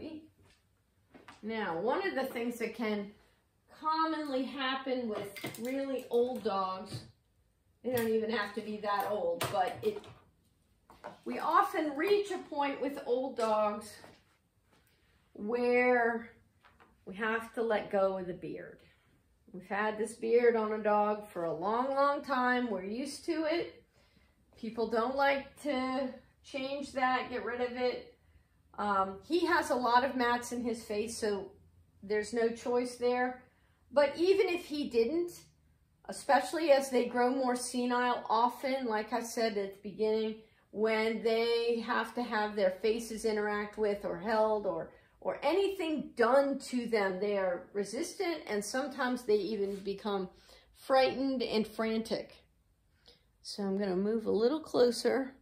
buddy. Now, one of the things that can commonly happen with really old dogs, they don't even have to be that old, but it we often reach a point with old dogs where we have to let go of the beard. We've had this beard on a dog for a long, long time. We're used to it. People don't like to change that, get rid of it. Um, he has a lot of mats in his face, so there's no choice there. But even if he didn't, especially as they grow more senile often, like I said at the beginning, when they have to have their faces interact with or held or or anything done to them, they are resistant and sometimes they even become frightened and frantic. So I'm going to move a little closer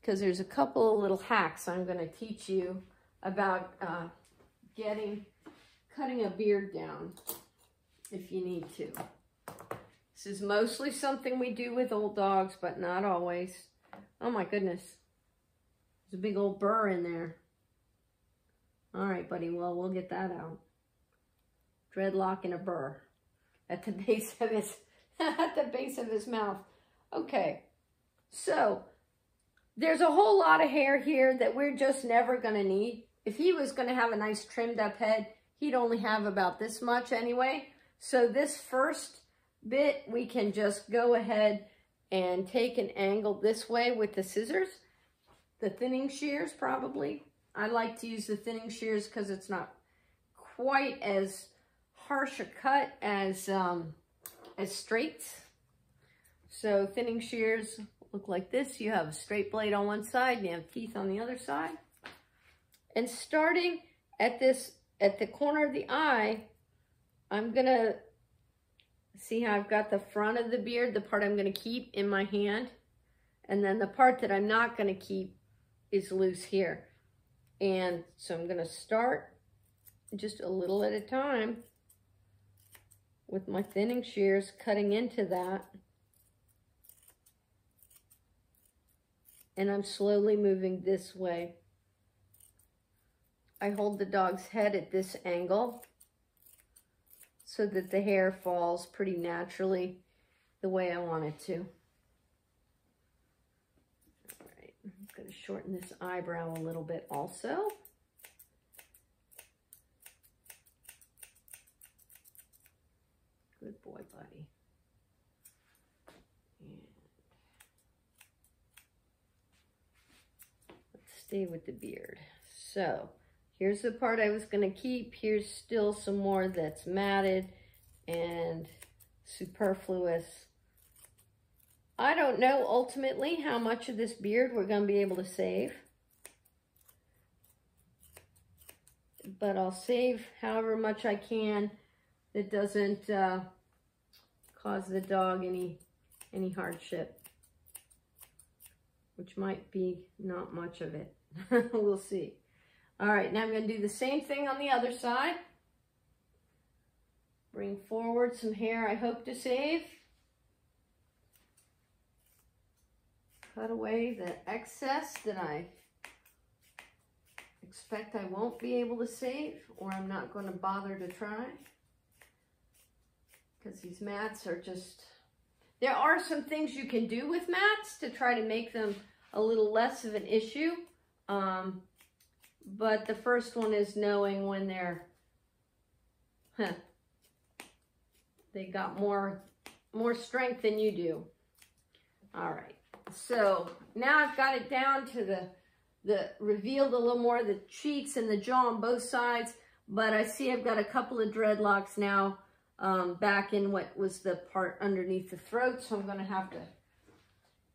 because there's a couple of little hacks I'm going to teach you about uh, getting, cutting a beard down if you need to. This is mostly something we do with old dogs, but not always. Oh my goodness. There's a big old burr in there. All right, buddy. Well, we'll get that out. Dreadlock and a burr at the base of his at the base of his mouth. Okay. So, there's a whole lot of hair here that we're just never going to need. If he was going to have a nice trimmed up head, he'd only have about this much anyway. So this first bit, we can just go ahead and take an angle this way with the scissors. The thinning shears probably. I like to use the thinning shears because it's not quite as harsh a cut as, um, as straights. So thinning shears look like this. You have a straight blade on one side and you have teeth on the other side. And starting at this, at the corner of the eye, I'm gonna see how I've got the front of the beard, the part I'm gonna keep in my hand. And then the part that I'm not gonna keep is loose here. And so I'm to start just a little at a time with my thinning shears cutting into that. And I'm slowly moving this way. I hold the dog's head at this angle so that the hair falls pretty naturally the way I want it to. All right, I'm going to shorten this eyebrow a little bit also. Good boy, buddy. And let's stay with the beard. So here's the part I was going to keep. Here's still some more that's matted and superfluous. I don't know ultimately how much of this beard we're going to be able to save. But I'll save however much I can that doesn't uh, cause the dog any, any hardship. Which might be not much of it. we'll see. All right, now I'm going to do the same thing on the other side. Bring forward some hair I hope to save. cut away the excess that I expect I won't be able to save or I'm not going to bother to try because these mats are just there are some things you can do with mats to try to make them a little less of an issue um, but the first one is knowing when they're huh, they got more more strength than you do all right so now I've got it down to the, the revealed a little more of the cheeks and the jaw on both sides. But I see I've got a couple of dreadlocks now um, back in what was the part underneath the throat. So I'm going to have to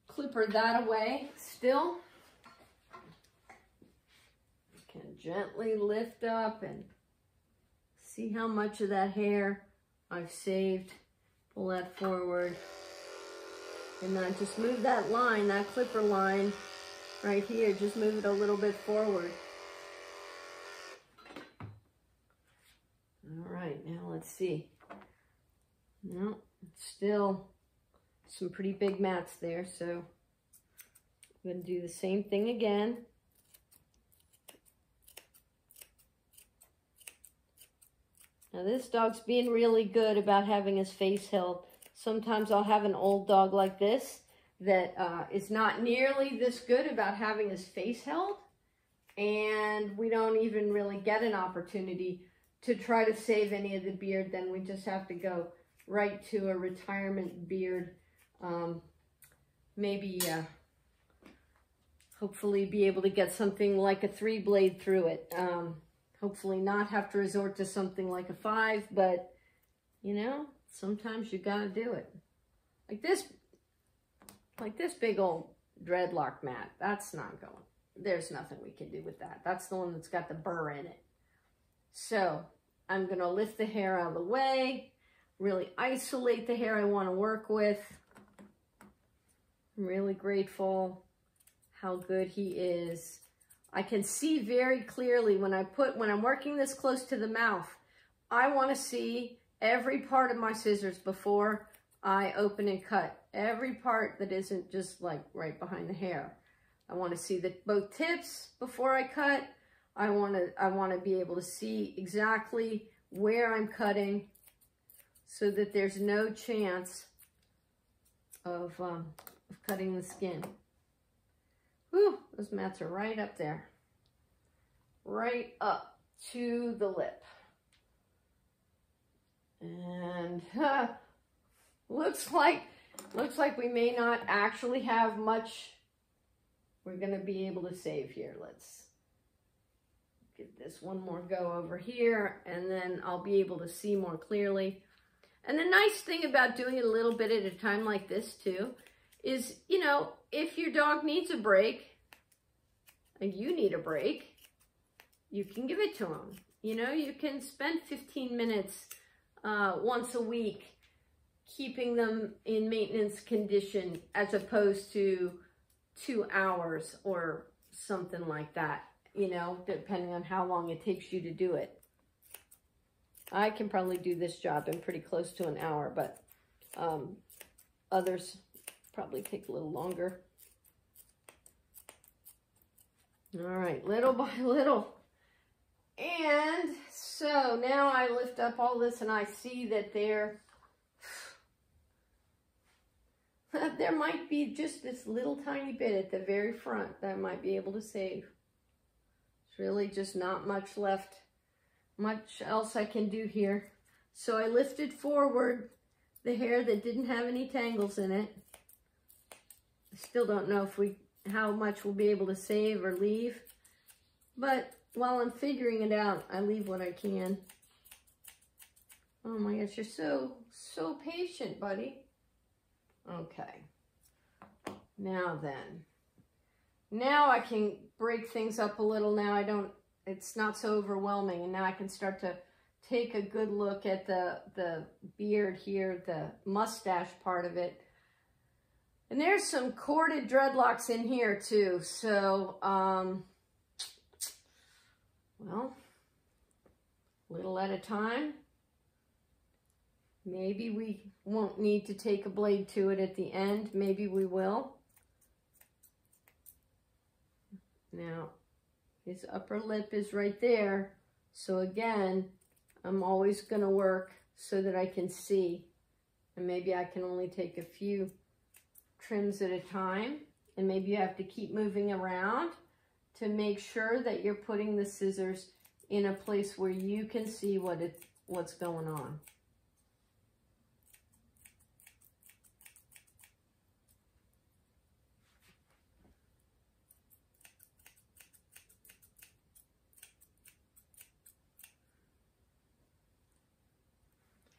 clipper that away still. Can gently lift up and see how much of that hair I've saved. Pull that forward. And then just move that line, that clipper line right here, just move it a little bit forward. All right, now let's see. No, still some pretty big mats there, so I'm going to do the same thing again. Now this dog's being really good about having his face held. Sometimes I'll have an old dog like this that uh, is not nearly this good about having his face held. And we don't even really get an opportunity to try to save any of the beard. Then we just have to go right to a retirement beard. Um, maybe uh, hopefully be able to get something like a three blade through it. Um, hopefully not have to resort to something like a five, but you know, sometimes you gotta do it. Like this, like this big old dreadlock mat, that's not going. There's nothing we can do with that. That's the one that's got the burr in it. So I'm gonna lift the hair out of the way, really isolate the hair I wanna work with. I'm really grateful how good he is. I can see very clearly when I put, when I'm working this close to the mouth, I want to see every part of my scissors before I open and cut. Every part that isn't just like right behind the hair. I want to see the both tips before I cut. I want to I want to be able to see exactly where I'm cutting so that there's no chance of, um, of cutting the skin. Whew, those mats are right up there. Right up to the lip. And uh, looks like looks like we may not actually have much we're going to be able to save here. Let's give this one more go over here and then I'll be able to see more clearly. And the nice thing about doing it a little bit at a time like this too is, you know, if your dog needs a break and you need a break, you can give it to them. You know, you can spend 15 minutes uh, once a week keeping them in maintenance condition as opposed to two hours or something like that, you know, depending on how long it takes you to do it. I can probably do this job in pretty close to an hour, but um, others probably take a little longer. All right, little by little. And so now I lift up all this and I see that there, there might be just this little tiny bit at the very front that I might be able to save. It's really just not much left, much else I can do here. So I lifted forward the hair that didn't have any tangles in it. Still don't know if we how much we'll be able to save or leave. But while I'm figuring it out, I leave what I can. Oh my gosh, you're so, so patient, buddy. Okay. Now then. Now I can break things up a little. Now I don't, it's not so overwhelming. And now I can start to take a good look at the, the beard here, the mustache part of it. And there's some corded dreadlocks in here too. So, um, well, a little at a time. Maybe we won't need to take a blade to it at the end. Maybe we will. Now, his upper lip is right there. So again, I'm always going to work so that I can see. And maybe I can only take a few trims at a time. And maybe you have to keep moving around to make sure that you're putting the scissors in a place where you can see what it, what's going on.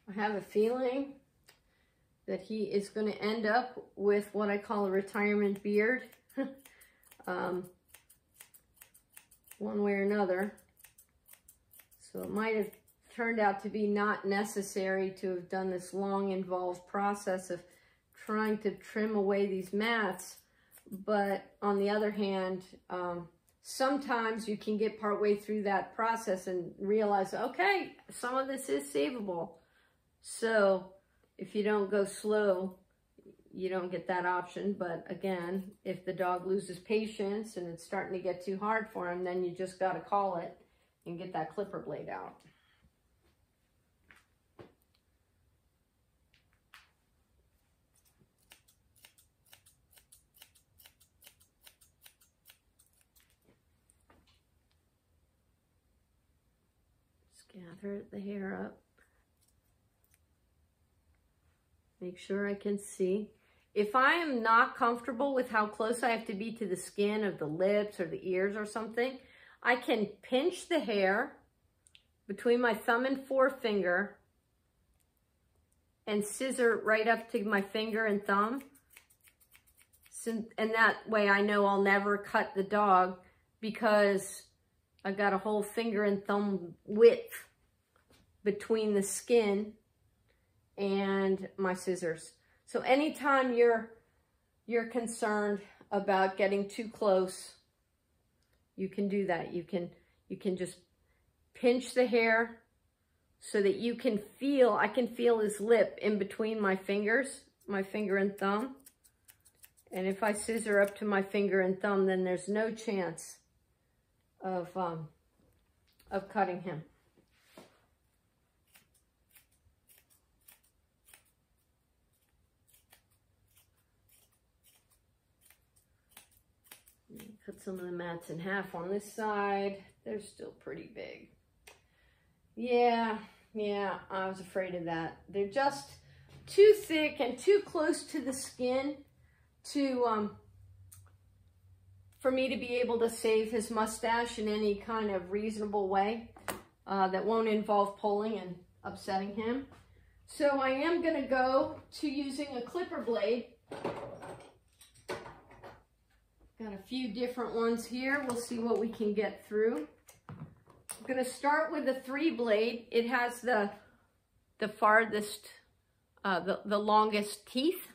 I have a feeling that he is going to end up with what I call a retirement beard. um, one way or another. So it might have turned out to be not necessary to have done this long involved process of trying to trim away these mats. But on the other hand, um, sometimes you can get partway through that process and realize, okay, some of this is savable. So if you don't go slow, you don't get that option. But again, if the dog loses patience and it's starting to get too hard for him, then you just got to call it and get that clipper blade out. Just gather the hair up. Make sure I can see. If I am not comfortable with how close I have to be to the skin of the lips or the ears or something, I can pinch the hair between my thumb and forefinger and scissor right up to my finger and thumb. And that way I know I'll never cut the dog because I've got a whole finger and thumb width between the skin and my scissors. So anytime you're, you're concerned about getting too close, you can do that. You can, you can just pinch the hair so that you can feel, I can feel his lip in between my fingers, my finger and thumb. And if I scissor up to my finger and thumb, then there's no chance of, um, of cutting him. Cut some of the mats in half on this side. They're still pretty big. Yeah, yeah, I was afraid of that. They're just too thick and too close to the skin to, um, for me to be able to save his mustache in any kind of reasonable way uh, that won't involve pulling and upsetting him. So I am going to go to using a clipper blade Got a few different ones here. We'll see what we can get through. I'm going to start with the three blade. It has the the farthest, uh, the, the longest teeth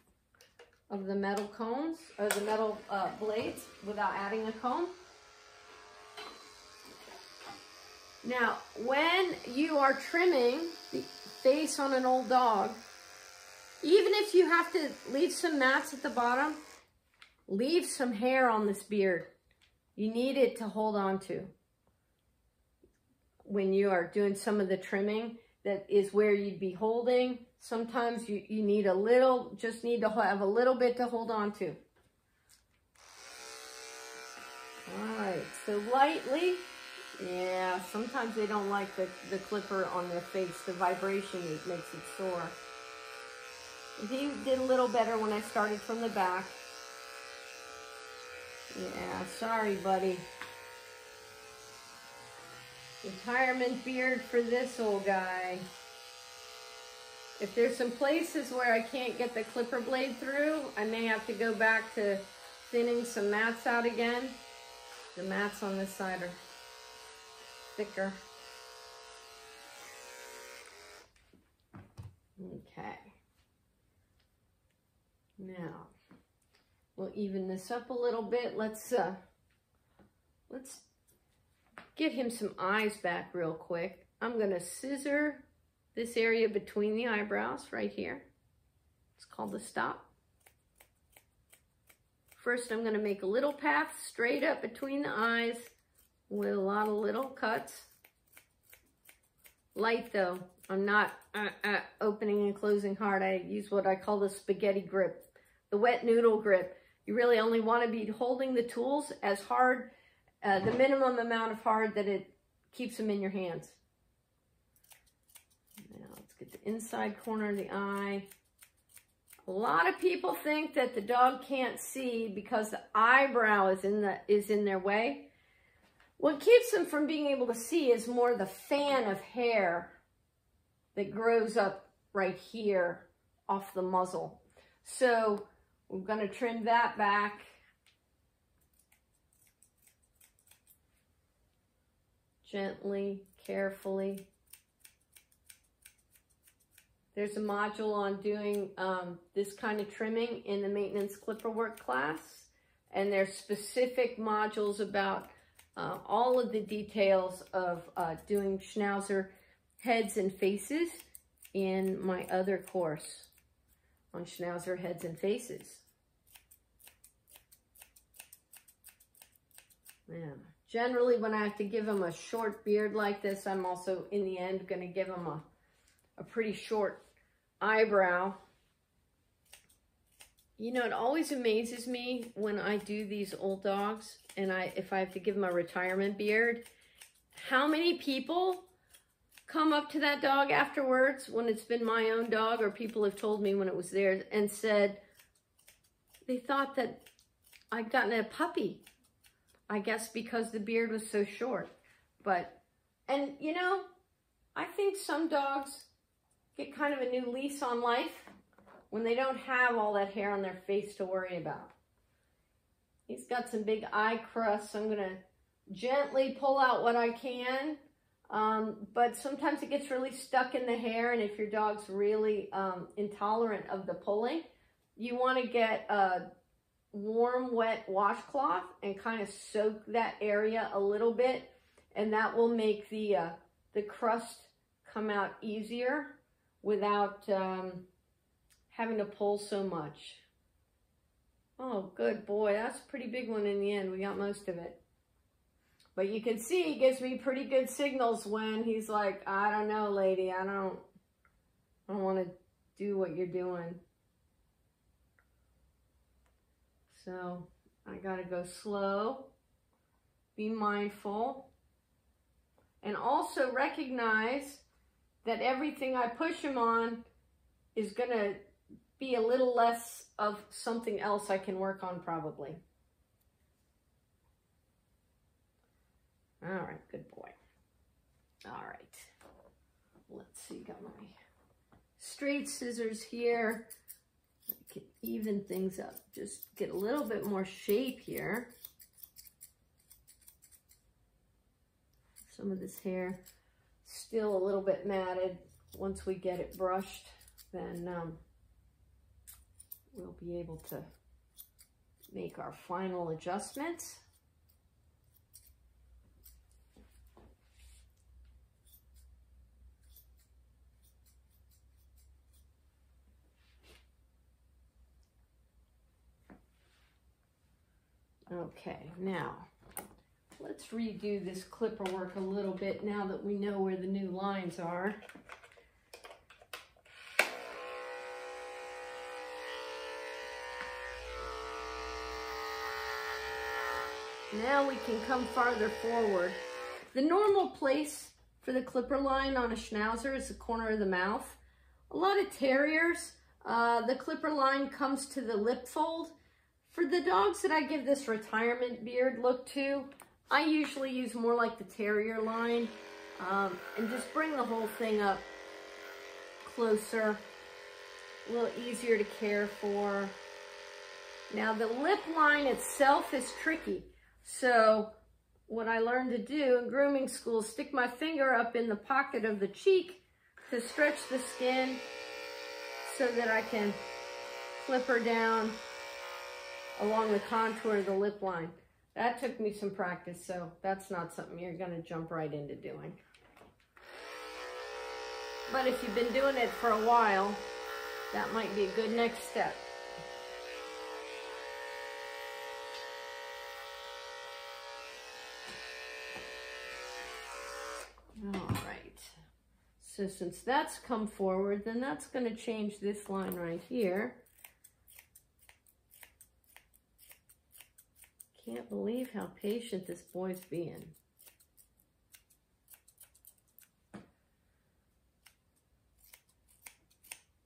of the metal cones, or the metal uh, blades without adding a comb. Now, when you are trimming the face on an old dog, even if you have to leave some mats at the bottom, Leave some hair on this beard. You need it to hold on to. When you are doing some of the trimming, that is where you'd be holding. Sometimes you, you need a little, just need to have a little bit to hold on to. All right, so lightly, yeah, sometimes they don't like the, the clipper on their face. The vibration makes it sore. He did a little better when I started from the back. Yeah, sorry, buddy. Retirement beard for this old guy. If there's some places where I can't get the clipper blade through, I may have to go back to thinning some mats out again. The mats on this side are thicker. Okay. Now, We'll even this up a little bit. Let's, uh, let's get him some eyes back real quick. I'm to scissor this area between the eyebrows right here. It's called the stop. First, I'm to make a little path straight up between the eyes with a lot of little cuts. Light though. I'm not uh, uh, opening and closing hard. I use what I call the spaghetti grip, the wet noodle grip. You really only want to be holding the tools as hard, uh, the minimum amount of hard that it keeps them in your hands. Now let's get the inside corner of the eye. A lot of people think that the dog can't see because the eyebrow is in the is in their way. What keeps them from being able to see is more the fan of hair that grows up right here off the muzzle. So we're going to trim that back. Gently, carefully. There's a module on doing um, this kind of trimming in the maintenance clipper work class. And there's specific modules about uh, all of the details of uh, doing Schnauzer heads and faces in my other course on Schnauzer heads and faces. Yeah. Generally, when I have to give him a short beard like this, I'm also, in the end, going to give him a, a pretty short eyebrow. You know, it always amazes me when I do these old dogs, and I if I have to give them a retirement beard, how many people come up to that dog afterwards when it's been my own dog or people have told me when it was theirs and said they thought that I'd gotten a puppy. I guess because the beard was so short. But, and you know, I think some dogs get kind of a new lease on life when they don't have all that hair on their face to worry about. He's got some big eye crusts. I'm going to gently pull out what I can. Um, but sometimes it gets really stuck in the hair. And if your dog's really um, intolerant of the pulling, you want to get a warm, wet washcloth and kind of soak that area a little bit. And that will make the, uh, the crust come out easier without um, having to pull so much. Oh, good boy. That's a pretty big one in the end. We got most of it. But you can see he gives me pretty good signals when he's like, I don't know, lady. I don't, I don't want to do what you're doing. So I got to go slow, be mindful, and also recognize that everything I push him on is to be a little less of something else I can work on probably. All right, good boy. All right. Let's see, got my straight scissors here. Even things up. Just get a little bit more shape here. Some of this hair still a little bit matted. Once we get it brushed, then um, we'll be able to make our final adjustments. Okay, now let's redo this clipper work a little bit now that we know where the new lines are. Now we can come farther forward. The normal place for the clipper line on a Schnauzer is the corner of the mouth. A lot of terriers, uh, the clipper line comes to the lip fold. For the dogs that I give this retirement beard look to, I usually use more like the terrier line um, and just bring the whole thing up closer, a little easier to care for. Now the lip line itself is tricky. So what I learned to do in grooming school, stick my finger up in the pocket of the cheek to stretch the skin so that I can clipper down along the contour of the lip line. That took me some practice, so that's not something you're going to jump right into doing. But if you've been doing it for a while, that might be a good next step. All right, so since that's come forward, then that's going to change this line right here. Can't believe how patient this boy's being.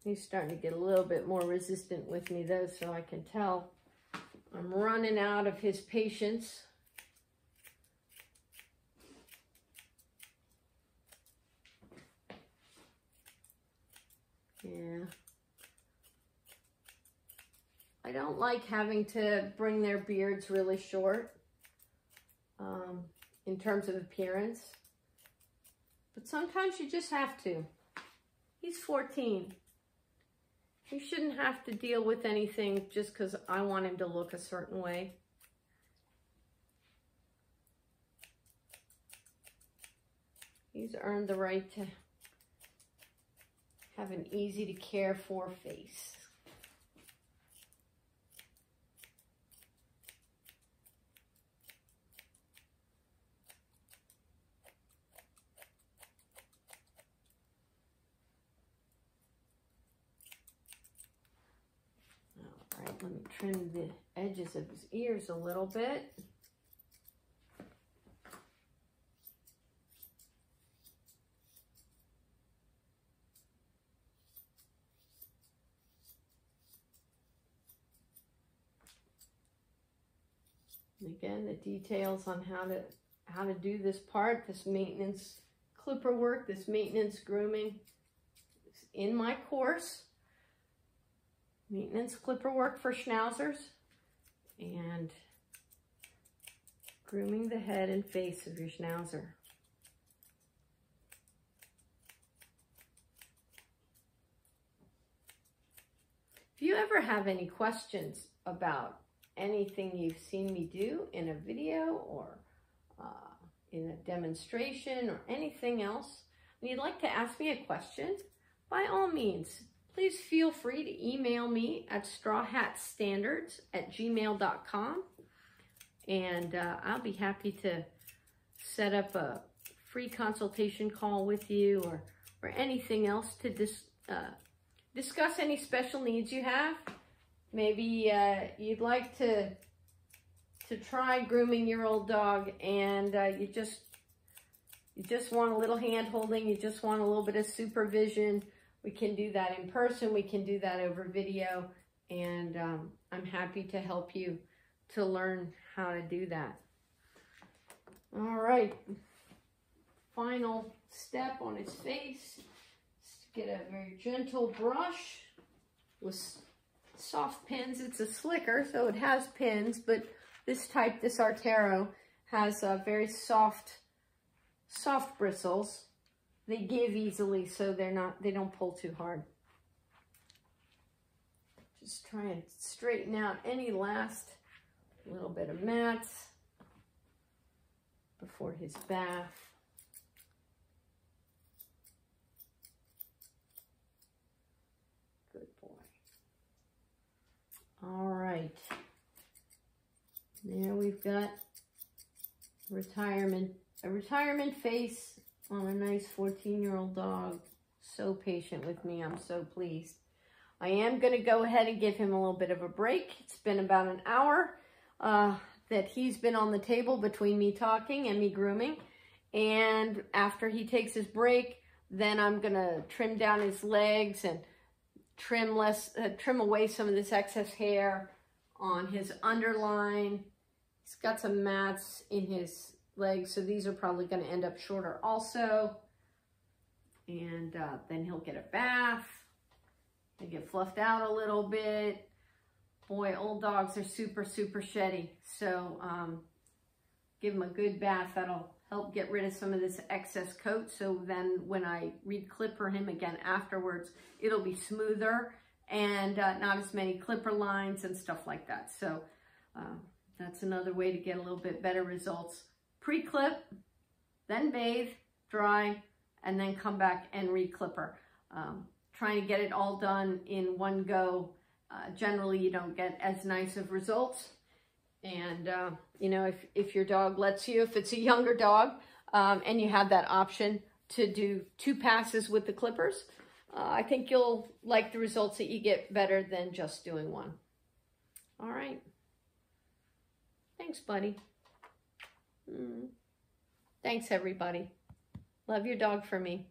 He's starting to get a little bit more resistant with me though, so I can tell I'm running out of his patience. Yeah. I don't like having to bring their beards really short um, in terms of appearance. But sometimes you just have to. He's 14. He shouldn't have to deal with anything just because I want him to look a certain way. He's earned the right to have an easy to care for face. right, let me trim the edges of his ears a little bit. again, the details on how to how to do this part, this maintenance clipper work, this maintenance grooming in my course. Maintenance clipper work for schnauzers and grooming the head and face of your schnauzer. If you ever have any questions about anything you've seen me do in a video or uh, in a demonstration or anything else, and you'd like to ask me a question, by all means, please feel free to email me at strawhatstandards at gmail.com and uh, I'll be happy to set up a free consultation call with you or, or anything else to dis, uh, discuss any special needs you have. Maybe uh, you'd like to to try grooming your old dog and uh, you just you just want a little hand holding, you just want a little bit of supervision. We can do that in person, we can do that over video, and um, I'm happy to help you to learn how to do that. All right, final step on his face. Get a very gentle brush with soft pins. It's a slicker, so it has pins, but this type, this Artero, has a very soft, soft bristles. They give easily, so they're not, they don't pull too hard. Just try and straighten out any last little bit of mats before his bath. Good boy. All right. There we've got retirement, a retirement face on a nice 14-year-old dog. So patient with me. I'm so pleased. I am going to go ahead and give him a little bit of a break. It's been about an hour uh, that he's been on the table between me talking and me grooming. And after he takes his break, then I'm going to trim down his legs and trim less, uh, trim away some of this excess hair on his underline. He's got some mats in his legs, so these are probably going to end up shorter also. And uh, then he'll get a bath. They get fluffed out a little bit. Boy, old dogs are super, super sheddy. So um, give him a good bath. That'll help get rid of some of this excess coat. So then when I re-clipper him again afterwards, it'll be smoother and uh, not as many clipper lines and stuff like that. So uh, that's another way to get a little bit better results. Pre-clip, then bathe, dry, and then come back and re-clipper. Um, trying to get it all done in one go. Uh, generally, you don't get as nice of results. And, uh, you know, if, if your dog lets you, if it's a younger dog, um, and you have that option to do two passes with the clippers, uh, I think you'll like the results that you get better than just doing one. All right. Thanks, buddy. Mm. Thanks, everybody. Love your dog for me.